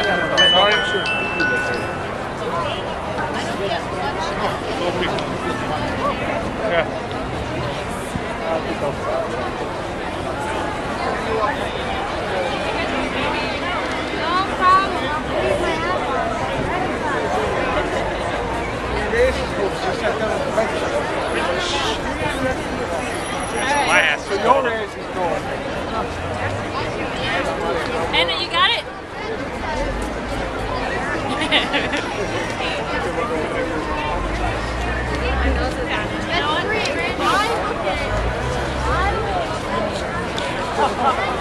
My ass. So That's great,